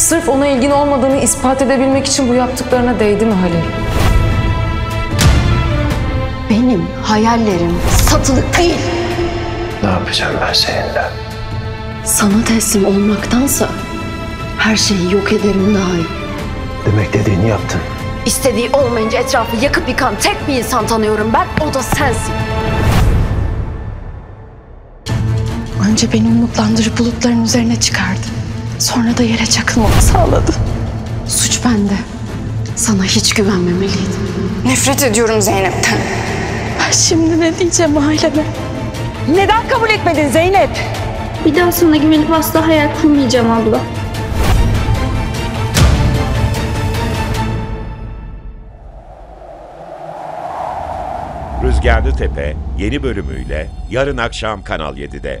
Sırf ona ilgin olmadığını ispat edebilmek için bu yaptıklarına değdi mi Halil? Benim hayallerim satılık değil. Ne yapacağım ben seninle? Sana teslim olmaktansa her şeyi yok ederim daha iyi. Demek dediğini yaptın. İstediği olmayınca etrafı yakıp yıkan tek bir insan tanıyorum ben, o da sensin. Önce beni umutlandırıp bulutların üzerine çıkardı. Sonra da yere çakılmamı sağladı. Suç bende. Sana hiç güvenmemeliydim. Nefret ediyorum Zeynep'ten. Ben şimdi ne diyeceğim aileme? Neden kabul etmedin Zeynep? Bir daha sana güvenip asla hayal kurmayacağım abla. Rüzgarlı Tepe yeni bölümüyle yarın akşam Kanal 7'de.